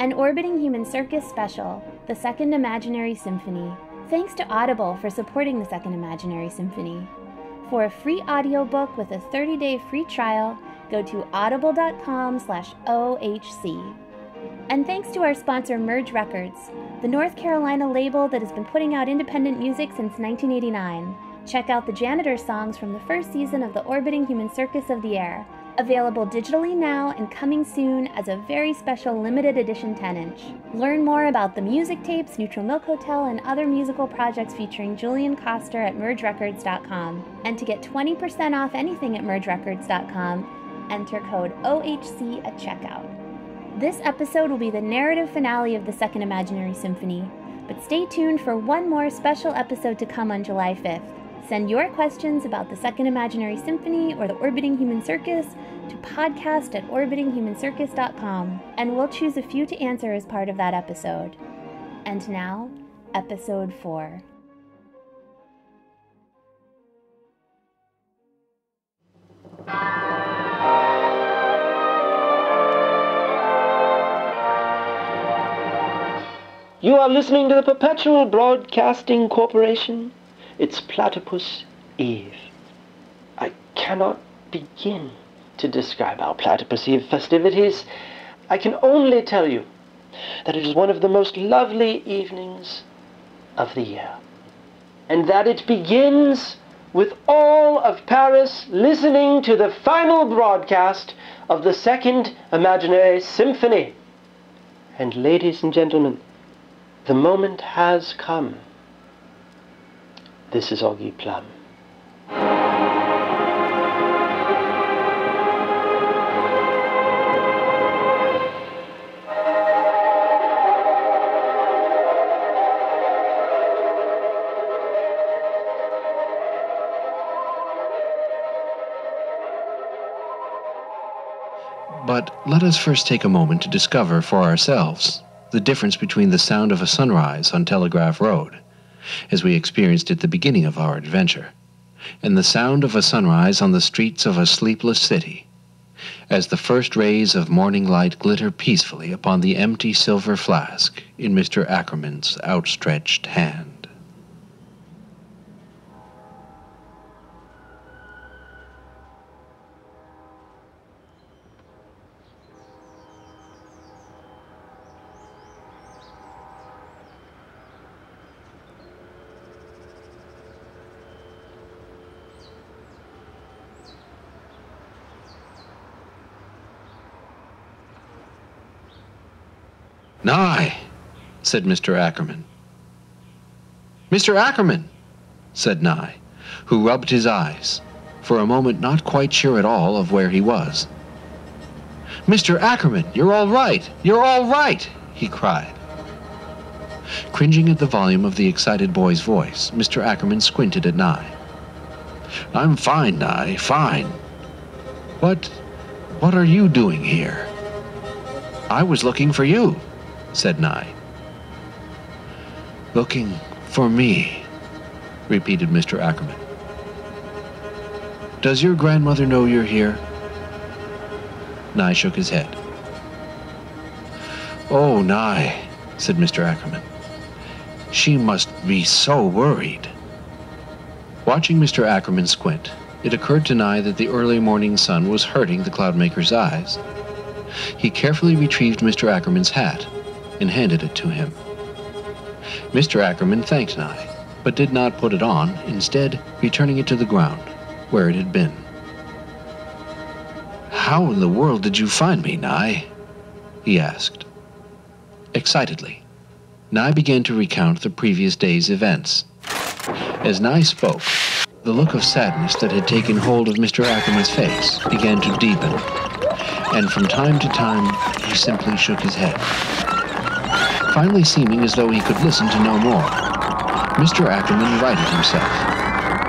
An Orbiting Human Circus special, The Second Imaginary Symphony. Thanks to Audible for supporting The Second Imaginary Symphony. For a free audiobook with a 30-day free trial, go to audible.com slash OHC. And thanks to our sponsor Merge Records, the North Carolina label that has been putting out independent music since 1989. Check out the janitor songs from the first season of the Orbiting Human Circus of the Air, available digitally now and coming soon as a very special limited edition 10 inch. Learn more about the music tapes, Neutral Milk Hotel, and other musical projects featuring Julian Koster at mergerecords.com. And to get 20% off anything at mergerecords.com, enter code OHC at checkout. This episode will be the narrative finale of the Second Imaginary Symphony, but stay tuned for one more special episode to come on July 5th. Send your questions about the Second Imaginary Symphony or the Orbiting Human Circus to podcast at orbitinghumancircus.com, and we'll choose a few to answer as part of that episode. And now, episode 4. You are listening to the Perpetual Broadcasting Corporation. It's Platypus Eve. I cannot begin to describe our Platypus Eve festivities. I can only tell you that it is one of the most lovely evenings of the year. And that it begins with all of Paris listening to the final broadcast of the Second Imaginary Symphony. And ladies and gentlemen, the moment has come. This is Augie Plumb. But let us first take a moment to discover for ourselves the difference between the sound of a sunrise on Telegraph Road, as we experienced at the beginning of our adventure, and the sound of a sunrise on the streets of a sleepless city, as the first rays of morning light glitter peacefully upon the empty silver flask in Mr. Ackerman's outstretched hand. Nye, said Mr. Ackerman. Mr. Ackerman, said Nye, who rubbed his eyes, for a moment not quite sure at all of where he was. Mr. Ackerman, you're all right! You're all right! he cried. Cringing at the volume of the excited boy's voice, Mr. Ackerman squinted at Nye. I'm fine, Nye, fine. What, what are you doing here? I was looking for you, said Nye. Looking for me, repeated Mr. Ackerman. Does your grandmother know you're here? Nye shook his head. Oh, Nye, said Mr. Ackerman. She must be so worried. Watching Mr. Ackerman squint, it occurred to Nye that the early morning sun was hurting the cloudmaker's eyes. He carefully retrieved Mr. Ackerman's hat and handed it to him. Mr. Ackerman thanked Nye, but did not put it on, instead returning it to the ground, where it had been. How in the world did you find me, Nye? he asked. Excitedly, Nye began to recount the previous day's events. As Nye spoke, the look of sadness that had taken hold of Mr. Ackerman's face began to deepen, and from time to time he simply shook his head. Finally seeming as though he could listen to no more, Mr. Ackerman righted himself,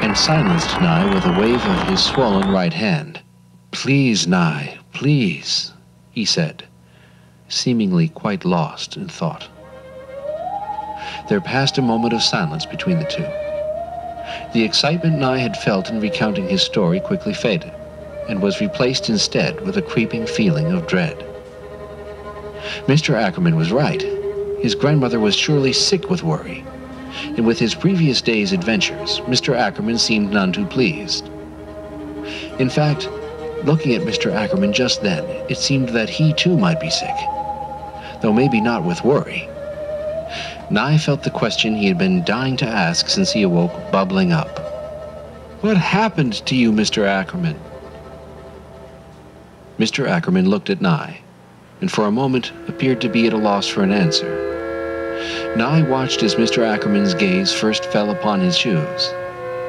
and silenced Nye with a wave of his swollen right hand. Please, Nye, please, he said, seemingly quite lost in thought. There passed a moment of silence between the two. The excitement Nye had felt in recounting his story quickly faded, and was replaced instead with a creeping feeling of dread. Mr. Ackerman was right. His grandmother was surely sick with worry. And with his previous day's adventures, Mr. Ackerman seemed none too pleased. In fact, looking at Mr. Ackerman just then, it seemed that he too might be sick, though maybe not with worry. Nye felt the question he had been dying to ask since he awoke bubbling up. What happened to you, Mr. Ackerman? Mr. Ackerman looked at Nye, and for a moment appeared to be at a loss for an answer. Nye watched as Mr. Ackerman's gaze first fell upon his shoes,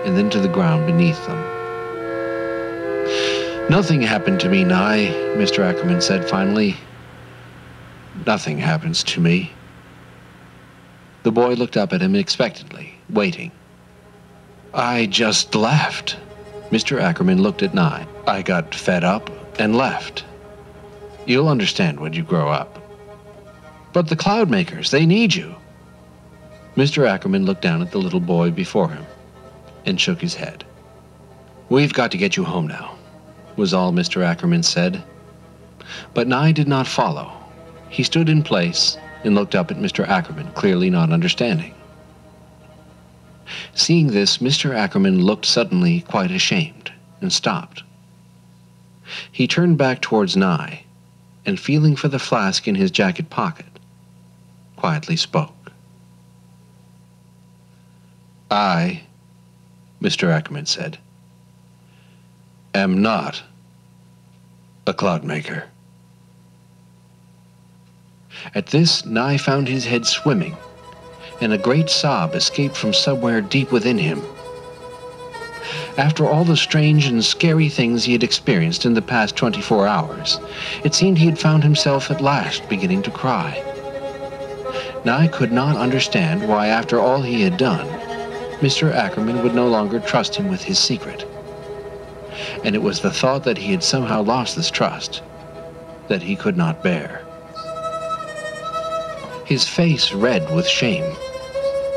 and then to the ground beneath them. Nothing happened to me, Nye, Mr. Ackerman said finally. Nothing happens to me. The boy looked up at him expectantly, waiting. I just left. Mr. Ackerman looked at Nye. I got fed up and left. You'll understand when you grow up. But the cloud makers, they need you. Mr. Ackerman looked down at the little boy before him and shook his head. We've got to get you home now, was all Mr. Ackerman said. But Nye did not follow. He stood in place and looked up at Mr. Ackerman, clearly not understanding. Seeing this, Mr. Ackerman looked suddenly quite ashamed and stopped. He turned back towards Nye and, feeling for the flask in his jacket pocket, quietly spoke. I, Mr. Ackerman said, am not a cloud maker. At this, Nye found his head swimming, and a great sob escaped from somewhere deep within him. After all the strange and scary things he had experienced in the past 24 hours, it seemed he had found himself at last beginning to cry. Nye could not understand why, after all he had done, Mr. Ackerman would no longer trust him with his secret. And it was the thought that he had somehow lost this trust that he could not bear his face red with shame.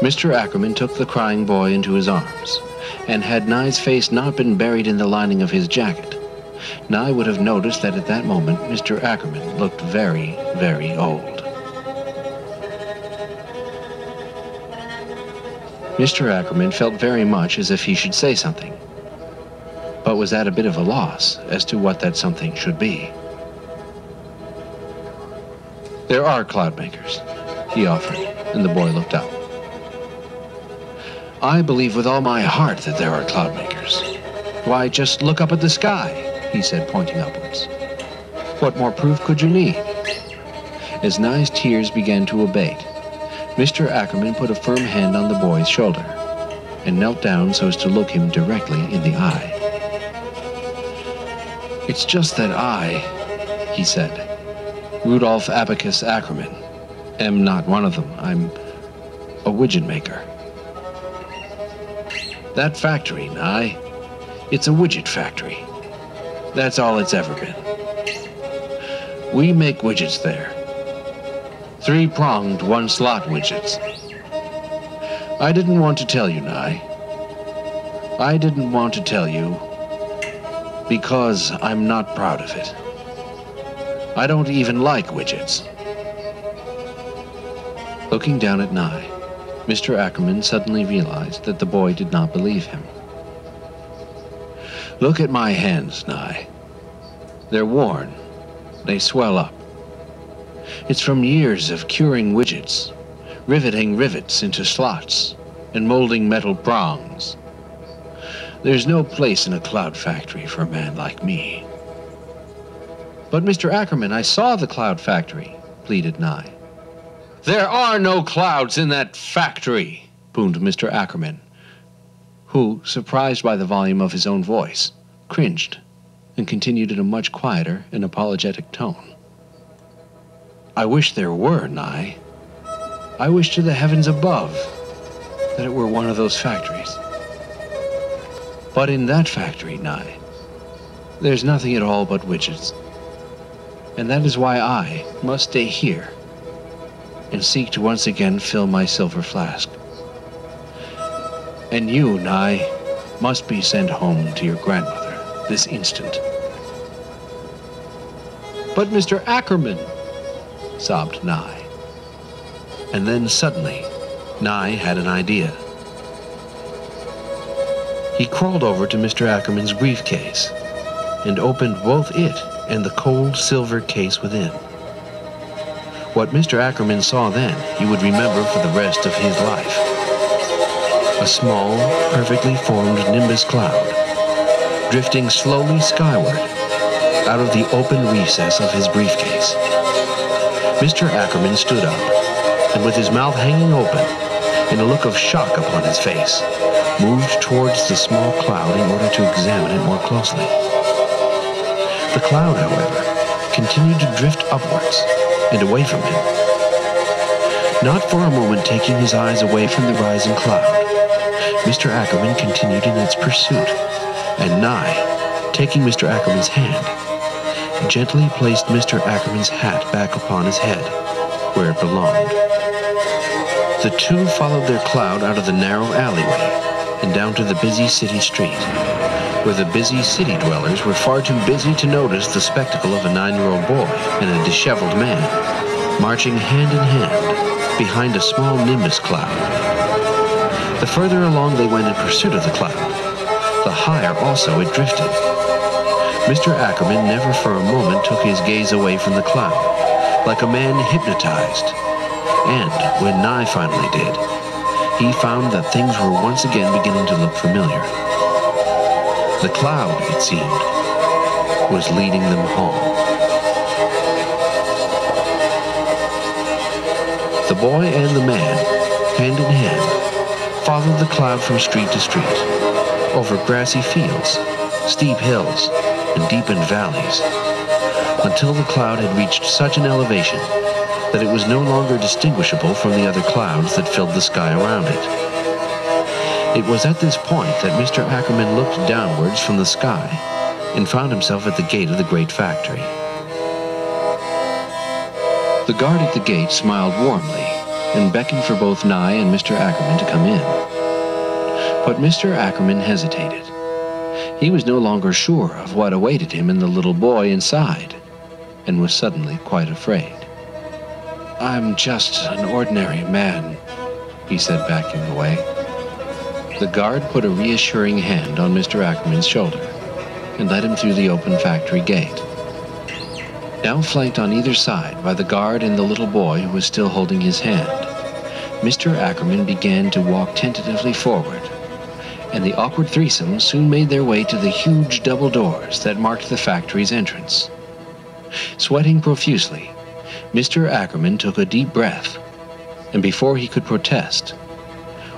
Mr. Ackerman took the crying boy into his arms, and had Nye's face not been buried in the lining of his jacket, Nye would have noticed that at that moment Mr. Ackerman looked very, very old. Mr. Ackerman felt very much as if he should say something, but was at a bit of a loss as to what that something should be. There are cloud makers, he offered, and the boy looked up. I believe with all my heart that there are cloud makers. Why, just look up at the sky, he said, pointing upwards. What more proof could you need? As Nye's tears began to abate, Mr. Ackerman put a firm hand on the boy's shoulder and knelt down so as to look him directly in the eye. It's just that I, he said, Rudolph Abacus Ackerman. Am not one of them. I'm a widget maker. That factory, Nye, it's a widget factory. That's all it's ever been. We make widgets there. Three-pronged, one-slot widgets. I didn't want to tell you, Nye. I didn't want to tell you because I'm not proud of it. I don't even like widgets. Looking down at Nye, Mr. Ackerman suddenly realized that the boy did not believe him. Look at my hands, Nye. They're worn. They swell up. It's from years of curing widgets, riveting rivets into slots, and molding metal prongs. There's no place in a cloud factory for a man like me. But, Mr. Ackerman, I saw the cloud factory, pleaded Nye. There are no clouds in that factory, boomed Mr. Ackerman, who, surprised by the volume of his own voice, cringed and continued in a much quieter and apologetic tone. I wish there were, Nye. I wish to the heavens above that it were one of those factories. But in that factory, Nye, there's nothing at all but widgets and that is why I must stay here and seek to once again fill my silver flask. And you, Nye, must be sent home to your grandmother this instant. But, Mr. Ackerman, sobbed Nye. And then suddenly, Nye had an idea. He crawled over to Mr. Ackerman's briefcase and opened both it and the cold silver case within. What Mr. Ackerman saw then, he would remember for the rest of his life. A small, perfectly formed nimbus cloud, drifting slowly skyward out of the open recess of his briefcase. Mr. Ackerman stood up, and with his mouth hanging open, and a look of shock upon his face, moved towards the small cloud in order to examine it more closely. The cloud, however, continued to drift upwards and away from him. Not for a moment taking his eyes away from the rising cloud, Mr. Ackerman continued in its pursuit, and Nye, taking Mr. Ackerman's hand, gently placed Mr. Ackerman's hat back upon his head, where it belonged. The two followed their cloud out of the narrow alleyway and down to the busy city street, where the busy city dwellers were far too busy to notice the spectacle of a nine-year-old boy and a disheveled man marching hand in hand behind a small nimbus cloud. The further along they went in pursuit of the cloud, the higher also it drifted. Mr. Ackerman never for a moment took his gaze away from the cloud, like a man hypnotized. And when Nye finally did, he found that things were once again beginning to look familiar. The cloud, it seemed, was leading them home. The boy and the man, hand in hand, followed the cloud from street to street, over grassy fields, steep hills, and deepened valleys, until the cloud had reached such an elevation that it was no longer distinguishable from the other clouds that filled the sky around it. It was at this point that Mr. Ackerman looked downwards from the sky and found himself at the gate of the great factory. The guard at the gate smiled warmly and beckoned for both Nye and Mr. Ackerman to come in. But Mr. Ackerman hesitated. He was no longer sure of what awaited him and the little boy inside, and was suddenly quite afraid. I'm just an ordinary man, he said, backing away. The guard put a reassuring hand on Mr. Ackerman's shoulder and led him through the open factory gate. Now flanked on either side by the guard and the little boy who was still holding his hand, Mr. Ackerman began to walk tentatively forward, and the awkward threesome soon made their way to the huge double doors that marked the factory's entrance. Sweating profusely, Mr. Ackerman took a deep breath, and before he could protest,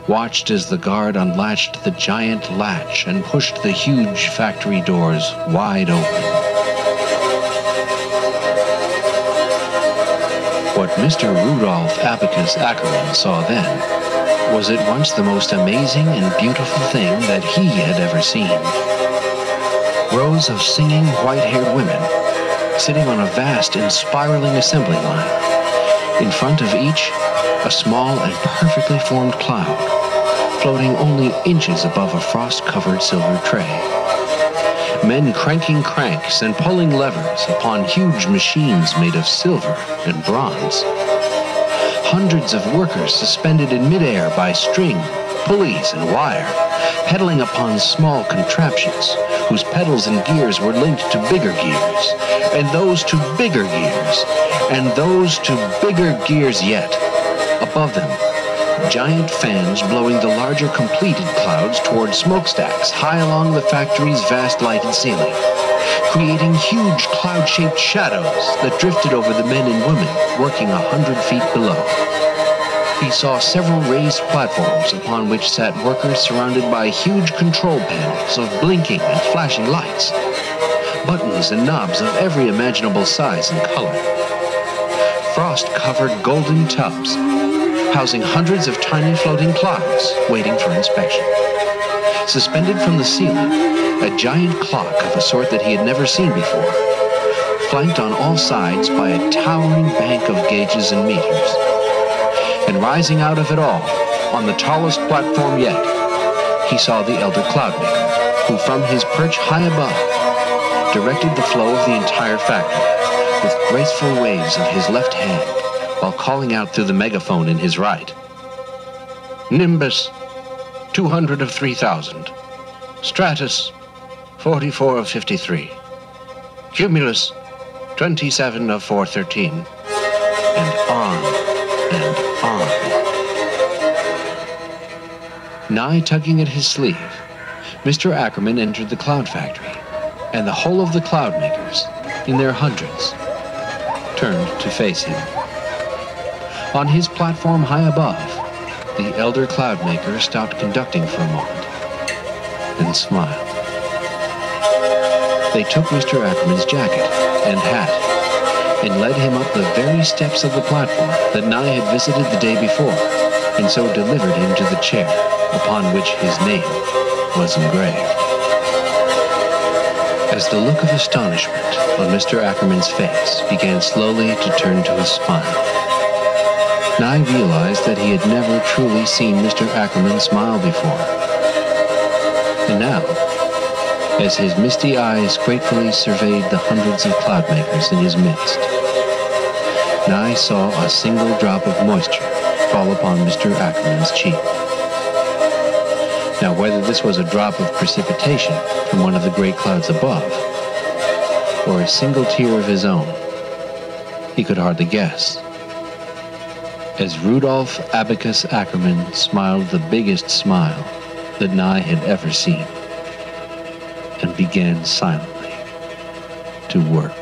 watched as the guard unlatched the giant latch and pushed the huge factory doors wide open. What Mr. Rudolph Abacus Ackerman saw then was at once the most amazing and beautiful thing that he had ever seen. Rows of singing white-haired women sitting on a vast and spiraling assembly line. In front of each, a small and perfectly formed cloud, floating only inches above a frost-covered silver tray. Men cranking cranks and pulling levers upon huge machines made of silver and bronze. Hundreds of workers suspended in midair by string, pulleys, and wire, pedaling upon small contraptions whose pedals and gears were linked to bigger gears, and those to bigger gears, and those to bigger gears yet. Above them, giant fans blowing the larger completed clouds toward smokestacks high along the factory's vast lighted ceiling, creating huge cloud-shaped shadows that drifted over the men and women working a hundred feet below. He saw several raised platforms upon which sat workers surrounded by huge control panels of blinking and flashing lights, buttons and knobs of every imaginable size and color, frost-covered golden tubs housing hundreds of tiny floating clouds waiting for inspection. Suspended from the ceiling, a giant clock of a sort that he had never seen before, flanked on all sides by a towering bank of gauges and meters. And rising out of it all, on the tallest platform yet, he saw the elder cloudmaker, who from his perch high above, directed the flow of the entire factory, with graceful waves of his left hand while calling out through the megaphone in his right. Nimbus, 200 of 3,000. Stratus, 44 of 53. Cumulus, 27 of 413. And on and on. Nye tugging at his sleeve, Mr. Ackerman entered the cloud factory, and the whole of the cloud makers, in their hundreds, turned to face him. On his platform high above, the elder Cloudmaker stopped conducting for a moment and smiled. They took Mr. Ackerman's jacket and hat and led him up the very steps of the platform that Nye had visited the day before, and so delivered him to the chair upon which his name was engraved. As the look of astonishment on Mr. Ackerman's face began slowly to turn to a smile, Nye realized that he had never truly seen Mr. Ackerman smile before. And now, as his misty eyes gratefully surveyed the hundreds of cloudmakers in his midst, Nye saw a single drop of moisture fall upon Mr. Ackerman's cheek. Now, whether this was a drop of precipitation from one of the great clouds above, or a single tear of his own, he could hardly guess. As Rudolph Abacus Ackerman smiled the biggest smile that Nye had ever seen, and began silently to work.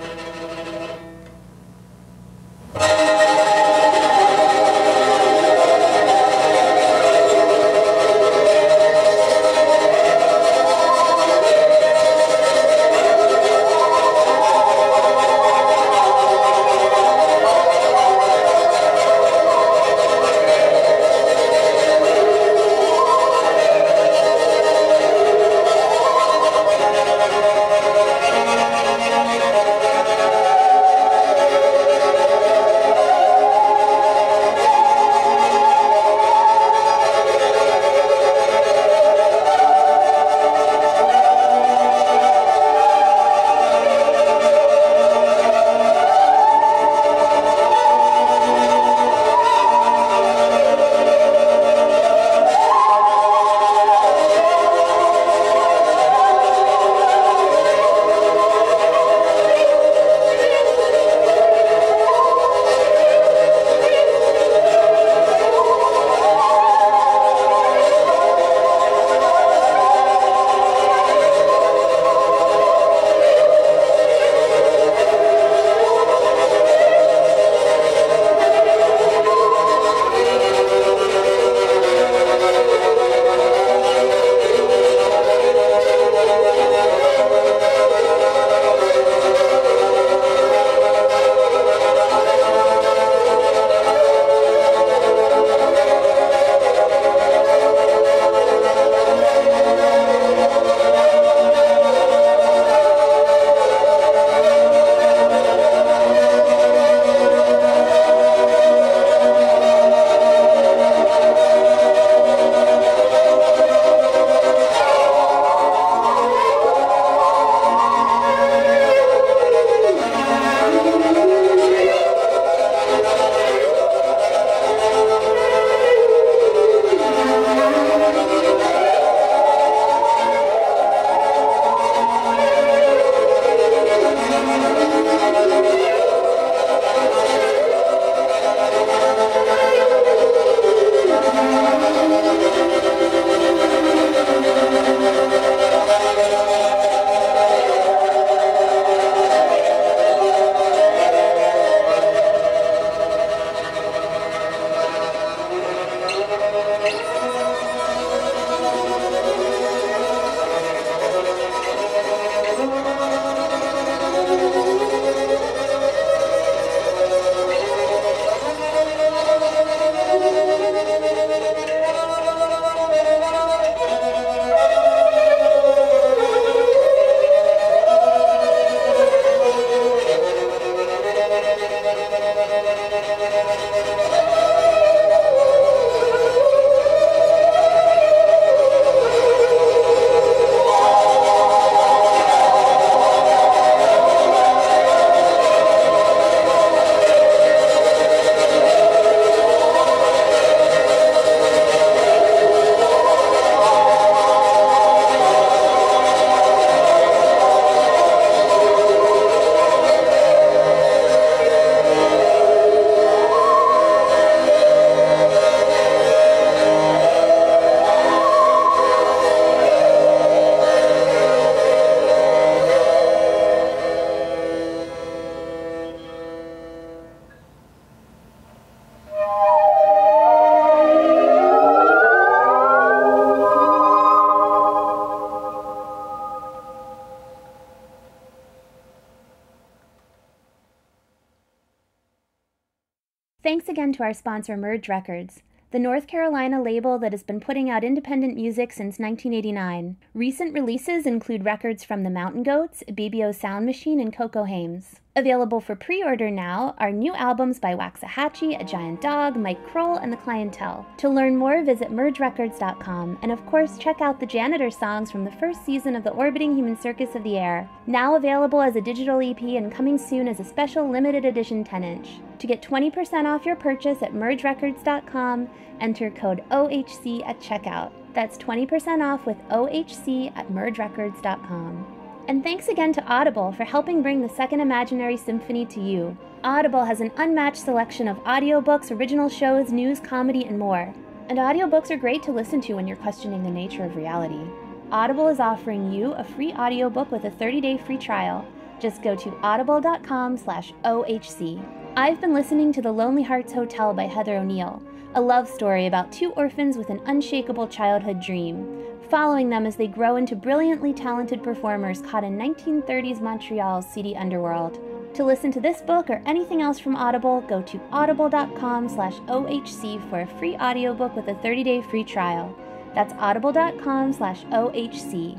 To our sponsor, Merge Records the North Carolina label that has been putting out independent music since 1989. Recent releases include records from the Mountain Goats, Ibibio Sound Machine, and Coco Hames. Available for pre order now are new albums by Waxahatchee, A Giant Dog, Mike Krol, and The Clientele. To learn more, visit mergerecords.com and, of course, check out the janitor songs from the first season of the Orbiting Human Circus of the Air, now available as a digital EP and coming soon as a special limited edition 10 inch. To get 20% off your purchase at mergerecords.com, enter code OHC at checkout. That's 20% off with OHC at mergerecords.com. And thanks again to Audible for helping bring the Second Imaginary Symphony to you. Audible has an unmatched selection of audiobooks, original shows, news, comedy, and more. And audiobooks are great to listen to when you're questioning the nature of reality. Audible is offering you a free audiobook with a 30-day free trial. Just go to audible.com/ohc. I've been listening to The Lonely Hearts Hotel by Heather O'Neill, a love story about two orphans with an unshakable childhood dream following them as they grow into brilliantly talented performers caught in 1930s Montreal's seedy underworld. To listen to this book or anything else from Audible, go to audible.com slash OHC for a free audiobook with a 30-day free trial. That's audible.com slash OHC.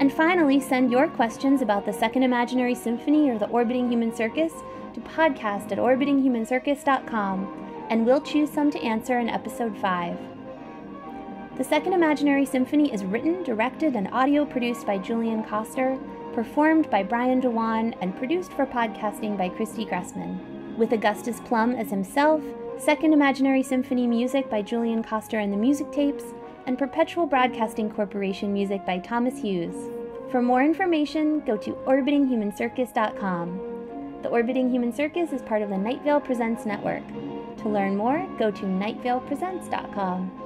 And finally, send your questions about the Second Imaginary Symphony or the Orbiting Human Circus to podcast at orbitinghumancircus.com, and we'll choose some to answer in episode 5. The Second Imaginary Symphony is written, directed, and audio produced by Julian Koster, performed by Brian Dewan, and produced for podcasting by Christy Gressman. With Augustus Plumb as himself, Second Imaginary Symphony music by Julian Koster and the Music Tapes, and Perpetual Broadcasting Corporation music by Thomas Hughes. For more information, go to orbitinghumancircus.com. The Orbiting Human Circus is part of the Night Vale Presents network. To learn more, go to nightvalepresents.com.